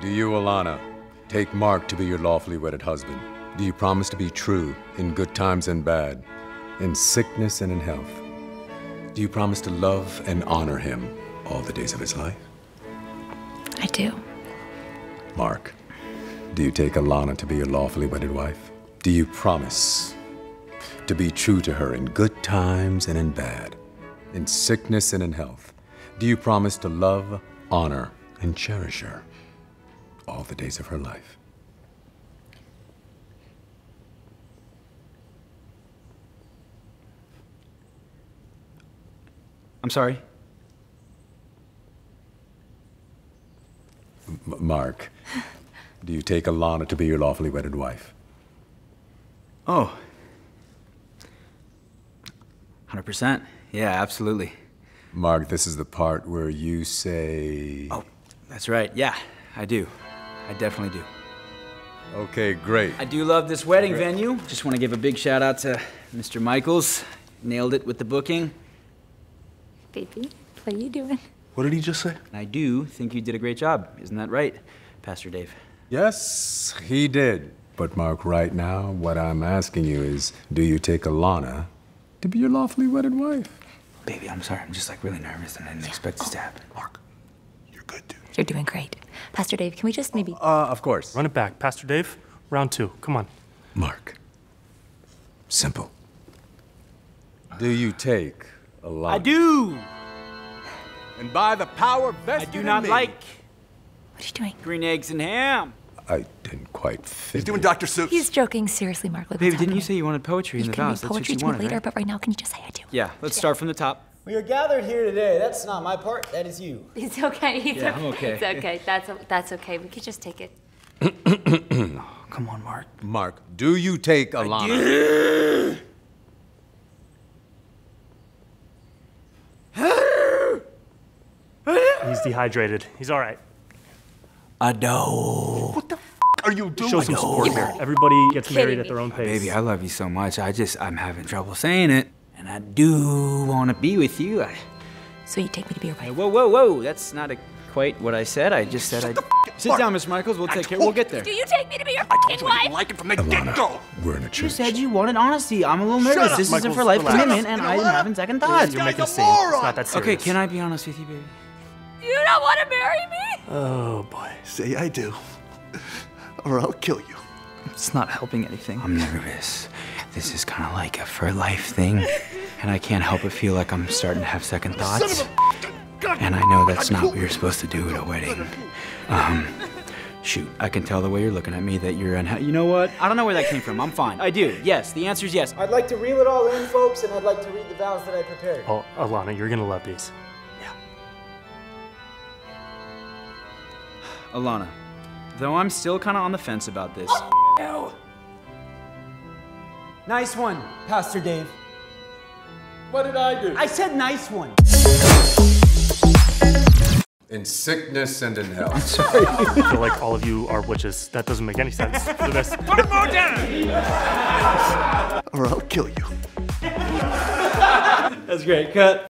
Do you, Alana, take Mark to be your lawfully wedded husband? Do you promise to be true in good times and bad, in sickness and in health? Do you promise to love and honor him all the days of his life? I do. Mark, do you take Alana to be your lawfully wedded wife? Do you promise to be true to her in good times and in bad, in sickness and in health? Do you promise to love, honor, and cherish her all the days of her life? I'm sorry. M- Mark, do you take Alana to be your lawfully wedded wife? Oh. 100%. Yeah, absolutely. Mark, this is the part where you say. Oh, that's right. Yeah, I do. I definitely do. Okay, great. I do love this wedding venue. Just want to give a big shout out to Mr. Michaels. Nailed it with the booking. Baby, what are you doing? What did he just say? I do think you did a great job. Isn't that right, Pastor Dave? Yes, he did. But, Mark, right now, what I'm asking you is do you take Alana to be your lawfully wedded wife? Baby, I'm sorry. I'm just like really nervous and I didn't expect this to happen. Mark, you're good, dude. You're doing great. Pastor Dave, can we just maybe. Uh, of course. Run it back. Pastor Dave, round two. Come on. Mark. Simple. Do you take Alana? I do! And by the power best. I vested do in not me- like What are you doing? green eggs and ham. I didn't quite fit. He's doing Dr. Seuss. He's joking. Seriously, Mark. Like, Baby, didn't you say you wanted poetry in You the can read vows? That's what poetry you to me wanted, later, right? but right now, can you just say I do? Yeah, let's start from the top. We are gathered here today. That's not my part. That is you. It's okay. It's Yeah, I'm okay. It's okay. That's that's okay. We could just take it. Come on, Mark. Mark, do you take Alana? He's dehydrated. He's all right. I do. What the f- are you doing? Show some support here. Everybody gets kidding married at their own pace. Baby, I love you so much. I just, I'm having trouble saying it. And I do want to be with you. I, So you take me to be your wife? whoa, whoa, whoa. That's not a, quite what I said. I just said I. Sit down, Miss Michaels. We'll take care. We'll get there. Do you take me to be your fucking wife? I didn't like it from the get-go. We're in a church. You said you wanted honesty. I'm a little nervous. up, this isn't Michaels, for life relax. commitment, and You know I'm what? having second thoughts. You're guy's making a a scene. It's not that serious. Okay, can I be honest with you, baby? You don't want to marry me? Oh boy. Say I do, or I'll kill you. It's not helping anything. I'm nervous. This is kind of like a for life thing, and I can't help but feel like I'm starting to have second thoughts. And I know that's not what you're supposed to do at a wedding. Um, shoot, I can tell the way you're looking at me that you're unhappy. You know what? I don't know where that came from. I'm fine. I do. Yes, the answer is yes. I'd like to reel it all in, folks, and I'd like to read the vows that I prepared. Oh, Alana, you're gonna love these. Yeah. Alana, though I'm still kind of on the fence about this. Nice one, Pastor Dave. What did I do? I said nice one. In sickness and in health. I feel like all of you are witches. That doesn't make any sense. Do this. Or I'll kill you. That's great. Cut.